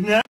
now